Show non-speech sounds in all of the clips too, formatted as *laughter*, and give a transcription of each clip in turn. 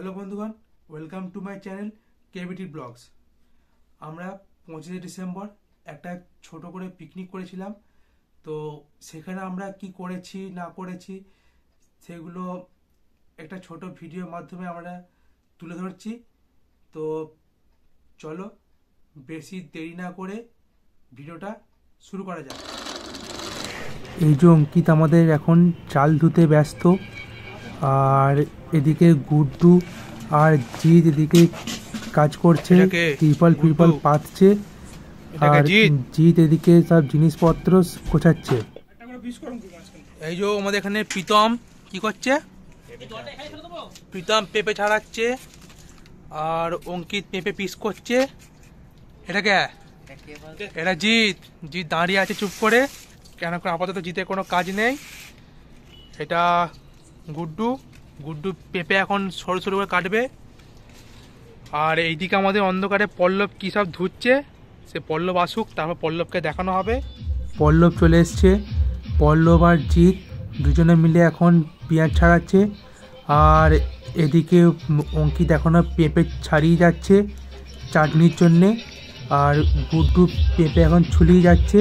Hello বন্ধুগণ welcome to my channel KVT blogs আমরা পঁচিশে ডিসেম্বর একটা ছোট করে পিকনিক করেছিলাম। তো সেখানে আমরা কি করেছি, না করেছি, সেগুলো একটা ছোট ভিডিওর মাধ্যমে আমরা তুলে ধরছি। তো চলো, বেশি দেরি না করে ভিডিওটা শুরু করা যাক। এই যে অঙ্কিত আমাদের এখন চাল ধুতে ব্যস্ত। আর এদিকে গুড্ডু আর জিৎ এদিকে কাজ করছে ত্রিপল ফিরপল পাতছে আর জিৎ। এদিকে সব জিনিসপত্র গোছাচ্ছে। এই যে আমাদের এখানে প্রীতম কি করছে? প্রীতম পেঁপে ছাড়াচ্ছে আর অঙ্কিত পেঁপে পিস করছে। এটা কে? এটা জিৎ। জিৎ দাঁড়িয়ে আছে চুপ করে। কেন আপাতত জিতে কোনো কাজ নেই। এটা গুড্ডু গুড্ডু পেঁপে এখন সরু সরু করে কাটবে। আর এইদিকে আমাদের অন্ধকারে পল্লব কী সব ধুচ্ছে, সে পল্লব আসুক, তারপর পল্লবকে দেখানো হবে। পল্লব চলে এসছে। পল্লব আর জিৎ দুজনে মিলে এখন পেঁয়াজ ছাড়াচ্ছে। আর এদিকে অঙ্কিত এখনও পেঁপে ছাড়িয়ে যাচ্ছে চাটনির জন্যে। আর গুড্ডু পেঁপে এখন ছুলিয়ে যাচ্ছে।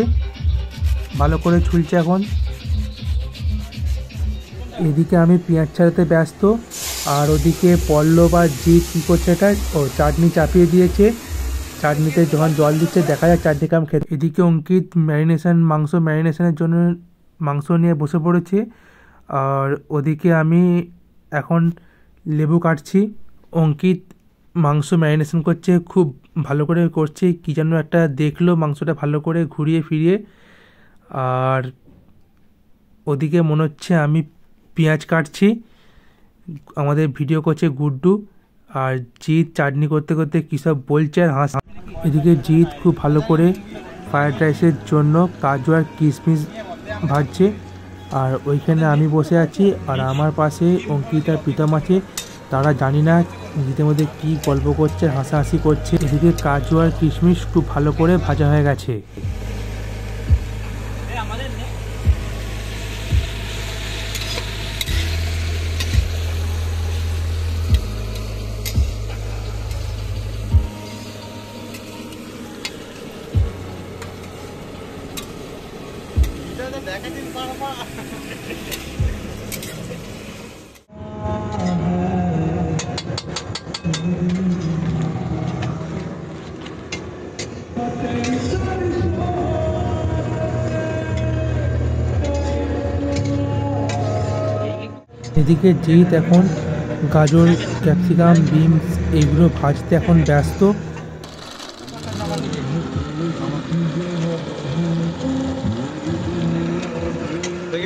ভালো করে ছুলছে এখন। এদিকে আমি পেঁয়াজ ছাড়াতে ব্যস্ত, আর ওদিকে পল্লব আর জিৎ কী করছে এটা? ও, চাটনি চাপিয়ে দিয়েছে। চাটনিতে যখন জল দিচ্ছে, দেখা যায় চাটনি কাম খেতে এদিকে অঙ্কিত ম্যারিনেশন, মাংস ম্যারিনেশনের জন্য মাংস নিয়ে বসে পড়েছে। আর ওদিকে আমি এখন লেবু কাটছি। অঙ্কিত মাংস ম্যারিনেশন করছে, খুব ভালো করে করছে। কী যেন একটা দেখল মাংসটা ভালো করে ঘুরিয়ে ফিরিয়ে। আর ওদিকে মনে হচ্ছে আমি পেঁয়াজ কাটছি। আমাদের ভিডিও করছে গুড্ডু আর জিৎ চাটনি করতে করতে কী সব বলছে আর হাঁস এদিকে জিৎ খুব ভালো করে ফ্রায়েড রাইসের জন্য কাজু আর কিশমিশ ভাজছে। আর ওইখানে আমি বসে আছি আর আমার পাশে অঙ্কিত আর প্রীতম আছে। তারা জানি না নিজেদের মধ্যে কী গল্প করছে, হাসাহাসি করছে। এদিকে কাজু আর কিশমিশ খুব ভালো করে ভাজা হয়ে গেছে। এদিকে জিৎ এখন গাজর ক্যাপসিকাম বিনস এগুলো ভাজতে এখন ব্যস্ত।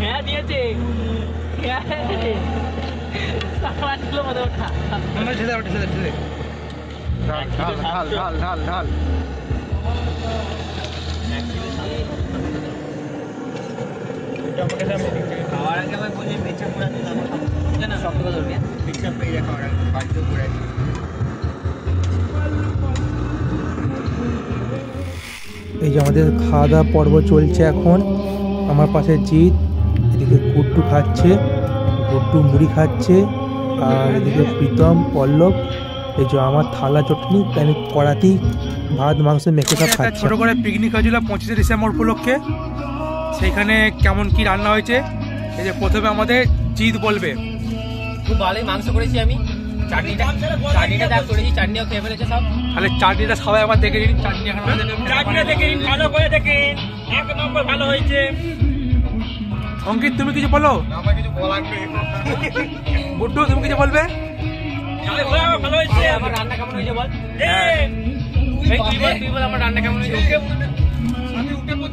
হ্যাঁ দিয়েছে হ্যাঁ সামানগুলো মধ্যে ওঠা ঢাল ঢাল ঢাল ঢাল ঢাল ঢাল খাওয়ার আগে আমি বলি বেচা পুরা দিলাম না শক্ত করে ধরবি বেচা পেয়ে খাওয়ার আগে বাড়িতে পুরা এই যে আমাদের খাওয়া দাওয়া পর্ব চলছে এখন। আমার পাশে জিৎ এদিকে গুড্ডু খাচ্ছে গুড্ডু মুড়ি খাচ্ছে আর এদিকে প্রীতম পল্লব এই যে আমার থালা চটনি আমি কড়াতেই ভাত মাংস মেখে সব খাচ্ছি ছোট করে পিকনিক হয়েছিল পঁচিশে ডিসেম্বর উপলক্ষে। সেইখানে কেমন কি রান্না হয়েছে? এই যে প্রথমে আমাদের জিৎ বলবে। খুব ভালোই মাংস করেছি আমি। চাটনিটা চাটনিটা দেখ করেছি চাটনিও খেয়ে ফেলেছে সব। তাহলে চাটনিটা সবাই একবার দেখে নিন চাটনি এখন চাটনিটা দেখে নিন ভালো করে দেখেন এক নম্বর ভালো হয়েছে। অঙ্কিত তুমি কিছু বলো? আমার কিছু বলার নেই। গুড্ডু তুমি কিছু বলবে? ভালো হয়েছে। আমার রান্না কেমন হয়েছে বল? বলে আমার রান্না কেমন হয়েছে?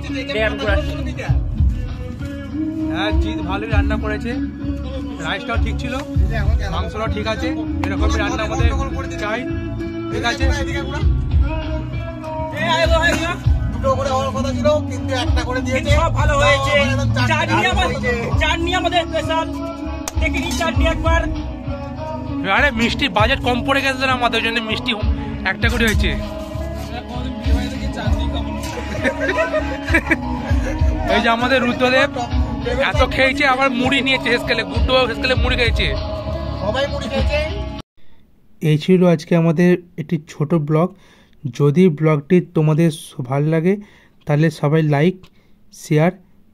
করে হ্যাঁ জিৎ ভালোই রান্না করেছে। রাইসটাও ঠিক ছিল মাংসটাও ঠিক আছে এরকমই রান্না আমাদের চাই। ঠিক আছে? দুটো করে হওয়ার কথা ছিল কিন্তু একটা করে দিয়েছে। ভালো হয়েছে। তাও একদম চারটে চাটনি আমাদের স্পেশাল দেখে নিন চাটনি একবার। আরে মিষ্টি বাজেট কম পড়ে গেছে না আমাদের জন্য? মিষ্টি একটা করে হয়েছে। *laughs* এই যে আমাদের রুদ্রদেব এত খেয়েছে আবার মুড়ি নিয়েছে হেসকেলে গুড্ডু হেসকেলে মুড়ি খেয়েছে। সবাই মুড়ি খেয়েছে। এই ছিল আজকে আমাদের একটি ছোট ব্লগ। যদি ব্লগটি তোমাদের ভালো লাগে তাহলে সবাই লাইক শেয়ার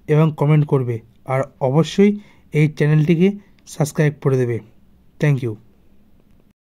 এবং কমেন্ট করবে। আর অবশ্যই এই চ্যানেলটিকে সাবস্ক্রাইব করে দেবে। Thank you.